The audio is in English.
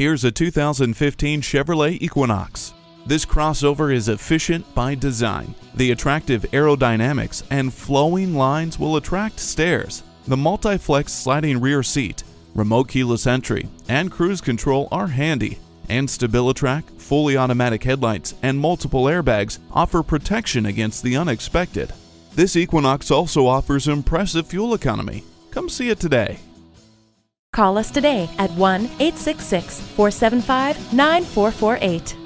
Here's a 2015 Chevrolet Equinox. This crossover is efficient by design. The attractive aerodynamics and flowing lines will attract stares. The multi-flex sliding rear seat, remote keyless entry, and cruise control are handy. And StabiliTrak, fully automatic headlights, and multiple airbags offer protection against the unexpected. This Equinox also offers impressive fuel economy. Come see it today. Call us today at 1 866 475 9448.